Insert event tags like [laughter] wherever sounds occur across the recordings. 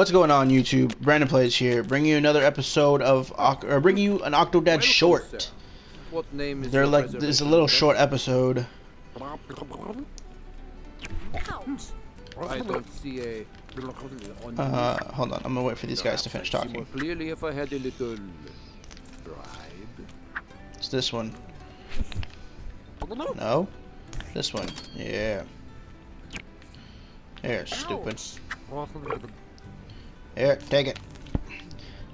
What's going on, YouTube? Brandon Plays here, bringing you another episode of, Oc- or bringing you an Octodad short. What name is They're like, this is a little short episode. I don't see a. Uh, hold on, I'm gonna wait for these guys to finish Perhaps More talking. clearly, if I had a little bribe. It's this one. No? This one. Yeah. Here, stupid. Here, take it.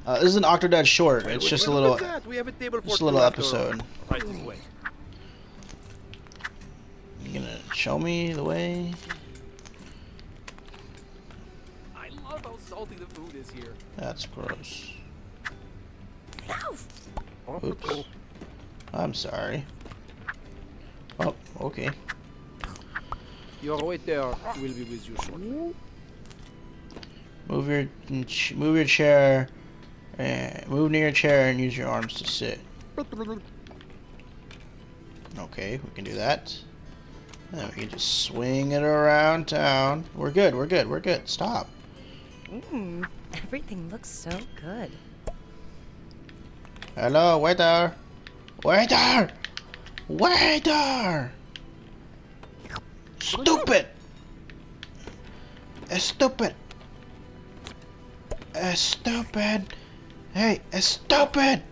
Uh, this is an Octodad short. It's just a little, look at that. We have a table just a little episode. Right this. You gonna show me the way? I love how salty the food is here. That's gross. Oops. I'm sorry. Oh, okay. Your waiter will be with you shortly. Move your move your chair. and move near your chair and use your arms to sit. Okay, we can do that. And we can just swing it around town. We're good. We're good. We're good. Stop. Mmm, everything looks so good. Hello, waiter. Waiter. Waiter. Stupid. It's stupid. It's stupid. Hey, it's stupid.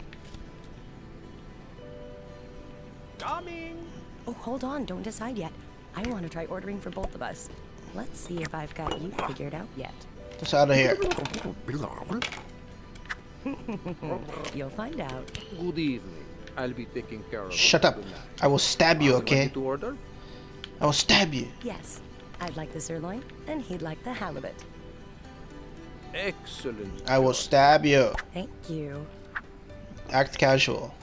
Coming. Oh, hold on, don't decide yet. I want to try ordering for both of us. Let's see if I've got you figured out yet. Just out of here. [laughs] You'll find out. Good evening. I'll be taking care of Shut up. tonight. I will stab you, okay? me to order? I will stab you. Yes, I'd like the sirloin, and he'd like the halibut. Excellent. I will stab you. Thank you. Act casual.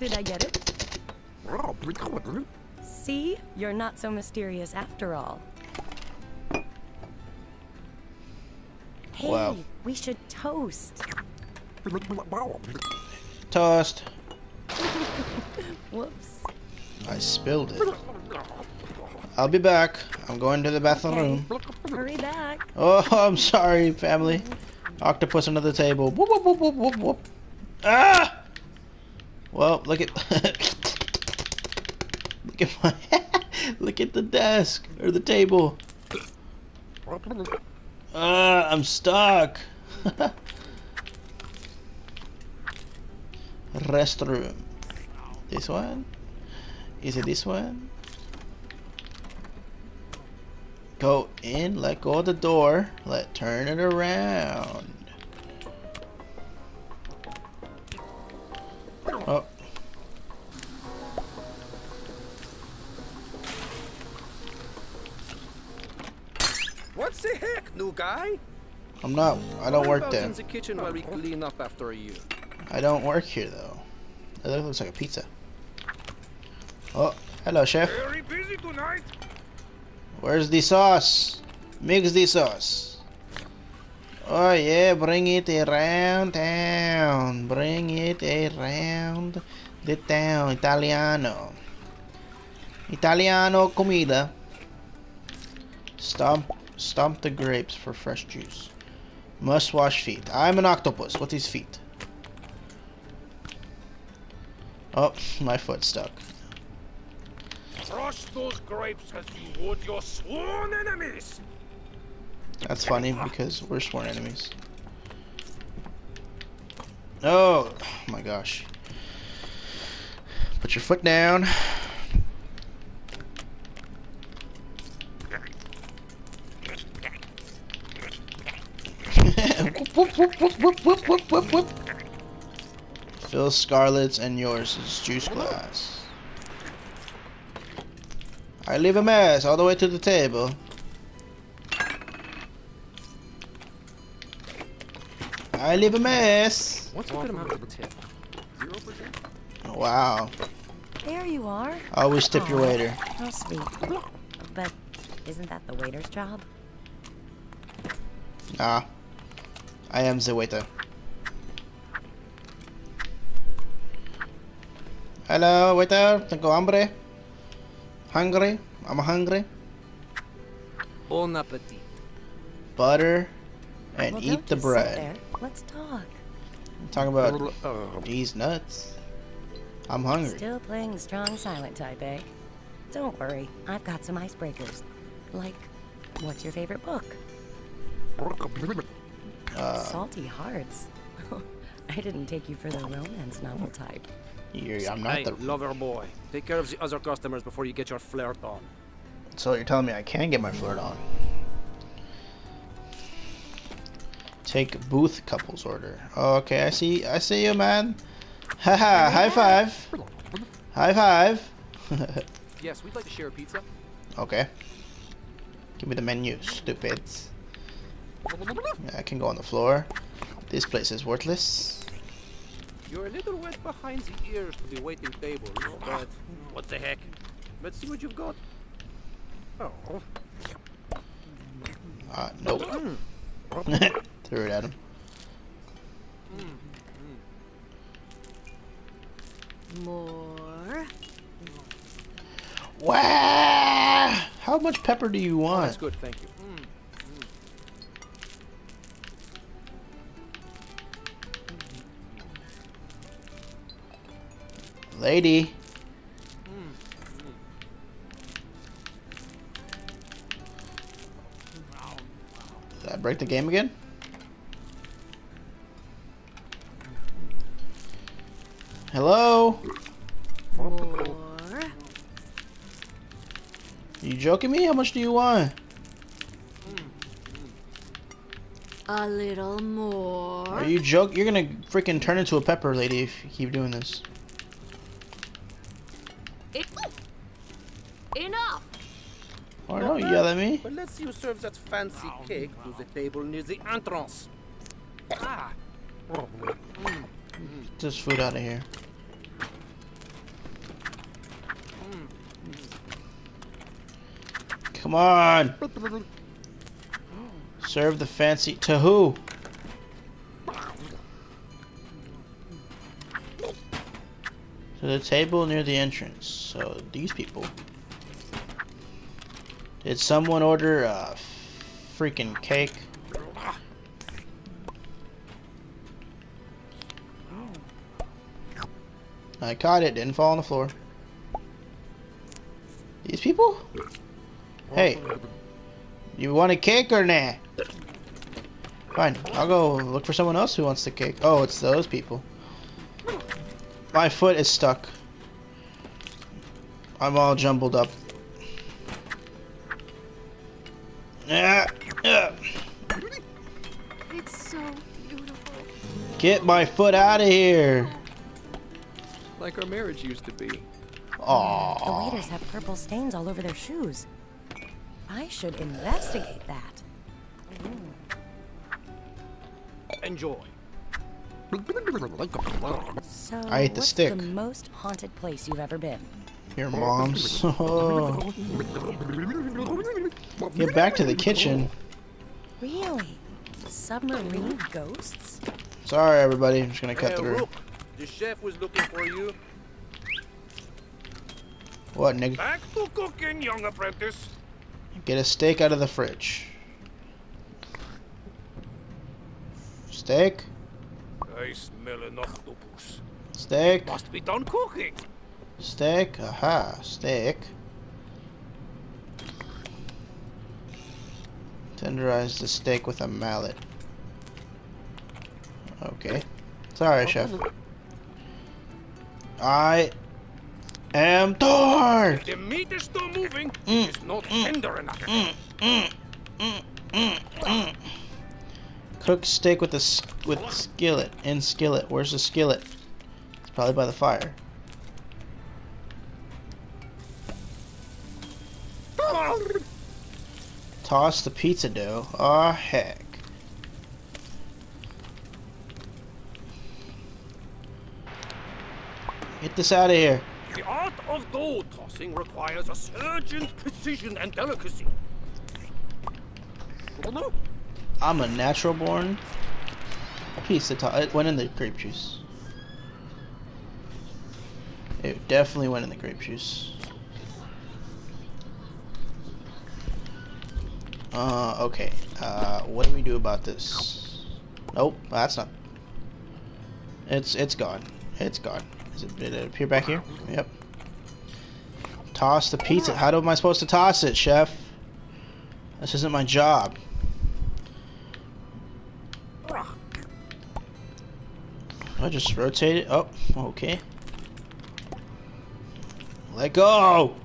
Did I get it? See? You're not so mysterious after all. Hey, Wow. we should toast. Toast. [laughs] Whoops. I spilled it. I'll be back. I'm going to the bathroom. Hurry back. Oh, [laughs] I'm sorry, family. Octopus under the table. Whoop, whoop, whoop, whoop, whoop, whoop. Ah! Well, look at... [laughs] look at my... [laughs] look at the desk. Or the table. Ah, I'm stuck. Restroom. This one? Is it this one? Go in, let go of the door, let turn it around. Oh. What the heck, new guy? I'm not I don't work there. in the kitchen while we clean up after you. I don't work here though. That looks like a pizza. Oh, hello chef. Very busy tonight. Where's the sauce? Mix the sauce. Oh yeah, bring it around town. Bring it around the town. Italiano. Italiano comida. Stomp, stomp the grapes for fresh juice. Must wash feet. I'm an octopus. What is feet? Oh, my foot stuck. Crush those grapes as you would your sworn enemies! That's funny because we're sworn enemies. Oh, oh my gosh. Put your foot down. whoop, whoop, whoop, Fill Scarlet's and yours is juice glass. I leave a mess all the way to the table. I leave a mess. What's a good amount of tip? Zero percent? Wow. There you are. Always tip your waiter. How sweet. But isn't that the waiter's job? Ah. I am the waiter. Hello, waiter. Tengo hambre. Hungry? I'm hungry. Bon appetit. butter and Well, eat the bread. Let's talk. I'm Talking about Uh, these nuts. I'm hungry. Still playing the strong silent type, eh? Don't worry, I've got some icebreakers. Like, what's your favorite book? Uh, Salty Hearts. [laughs] I didn't take you for the romance novel type. You're, I'm not hey, the. lover boy. Take care of the other customers before you get your flirt on. So you're telling me I can get my flirt on? Take booth couples order. Okay, I see. I see you, man. [laughs] Haha! high five. High five. [laughs] Yes, we'd like to share a pizza. okay. Give me the menu, stupids. I can go on the floor. This place is worthless. You're a little wet behind the ears for the waiting tables, but what the heck? Let's see what you've got. Oh, Uh, nope. Hmm. [laughs] Threw it at him. Hmm, hmm, More. Wow! How much pepper do you want? that's good, thank you. Lady. Did I break the game again? Hello? More. you joking me? How much do you want? A little more. Are you joke? You're gonna freaking turn into a pepper lady if you keep doing this. Yell at me. But let's you serve that fancy cake to the table near the entrance. Ah. Get this food out of here. Come on. Serve the fancy to who? To the table near the entrance. So these people. Did someone order a freaking cake? I caught it, didn't fall on the floor. These people? Hey, you want a cake or nah? Fine, I'll go look for someone else who wants the cake. Oh, it's those people. My foot is stuck. I'm all jumbled up. It's so beautiful. Get my foot out of here. Like our marriage used to be. The waiters have purple stains all over their shoes. I should investigate that. Enjoy. So, I ate the what's stick. the most haunted place you've ever been? Your mom's. [laughs] Get back to the kitchen. Really? Submarine ghosts? Sorry, everybody. I'm just gonna cut Hey, through. Rook, the chef was looking for you. What, nigga? Back to cooking, young apprentice. Get a steak out of the fridge. Steak? I smell an octopus. Steak? Must be done cooking. Steak? Aha, steak. Tenderize the steak with a mallet. Okay. Sorry, chef. I am Thor! The meat is still moving. Mm, It's not mm, tender enough. Mm, mm, Cook steak with a s- with skillet in skillet. Where's the skillet? It's probably by the fire. Toss the pizza dough. Aw, heck. Get this out of here. The art of dough tossing requires a surgeon's precision and delicacy. I'm a natural born piece of to- It went in the grape juice. It definitely went in the grape juice. Uh, okay. Uh, what do we do about this? Nope, that's not. It's it's gone. It's gone. Is it, did it appear back here? Yep. Toss the pizza. How am I supposed to toss it, chef? This isn't my job. I just rotate it. Oh, okay. Let go.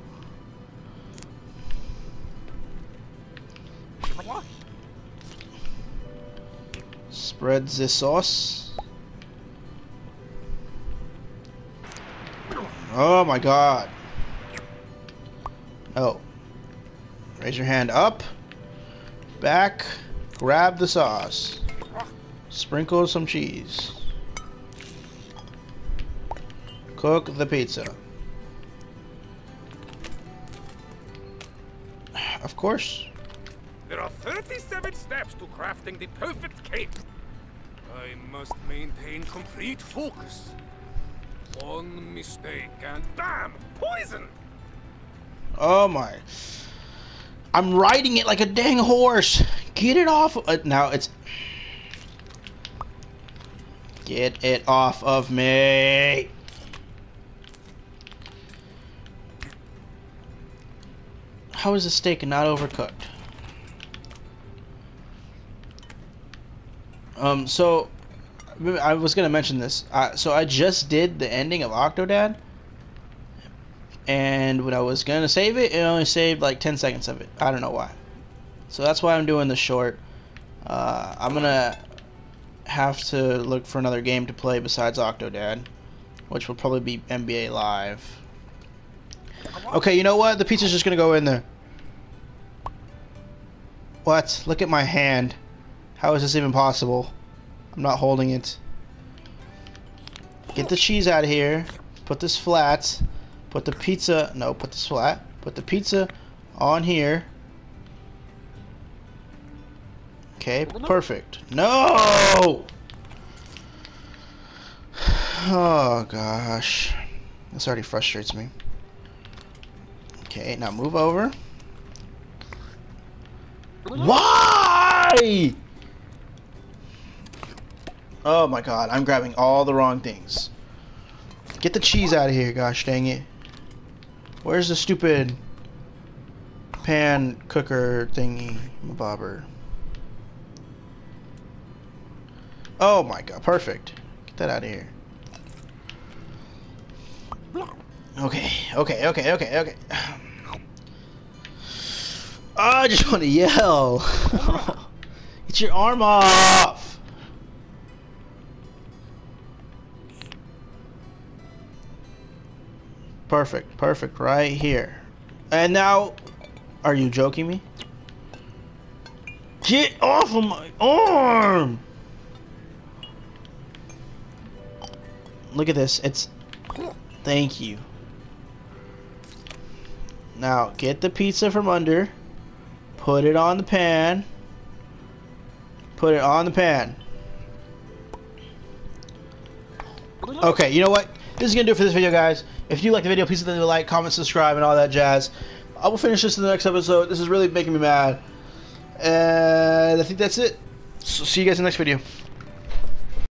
Spread the sauce. Oh my god. Oh. Raise your hand up. Back. Grab the sauce. Sprinkle some cheese. Cook the pizza. Of course. There are 37 steps to crafting the perfect cake. I must maintain complete focus. One mistake and bam! Poison! Oh my. I'm riding it like a dang horse. Get it off. Uh, now it's. Get it off of me. How is the steak not overcooked? Um, so I was gonna mention this. Uh, so I just did the ending of Octodad, and when I was gonna save it, it only saved like 10 seconds of it. I don't know why. So that's why I'm doing the short. Uh, I'm gonna have to look for another game to play besides Octodad, which will probably be NBA Live. Okay, you know what? The pizza's just gonna go in there. What? Look at my hand. How is this even possible? I'm not holding it. Get the cheese out of here. Put this flat. Put the pizza. No, put this flat. Put the pizza on here. Okay, perfect. No! [sighs] Oh gosh. This already frustrates me. Okay, now move over. Why? Oh my god, I'm grabbing all the wrong things. Get the cheese out of here, gosh dang it. Where's the stupid pan cooker thingy bobber? Oh my god, perfect. Get that out of here. Okay, okay, okay, okay, okay. Oh, [sighs] I just want to yell. [laughs] Get your arm off. Perfect, perfect, right here. And now, are you joking me? Get off of my arm! Look at this, it's... Thank you. Now, get the pizza from under. Put it on the pan. Put it on the pan. Okay, you know what? This is going to do it for this video, guys. If you like the video, please leave a like, comment, subscribe, and all that jazz. I will finish this in the next episode. This is really making me mad. And I think that's it. So see you guys in the next video.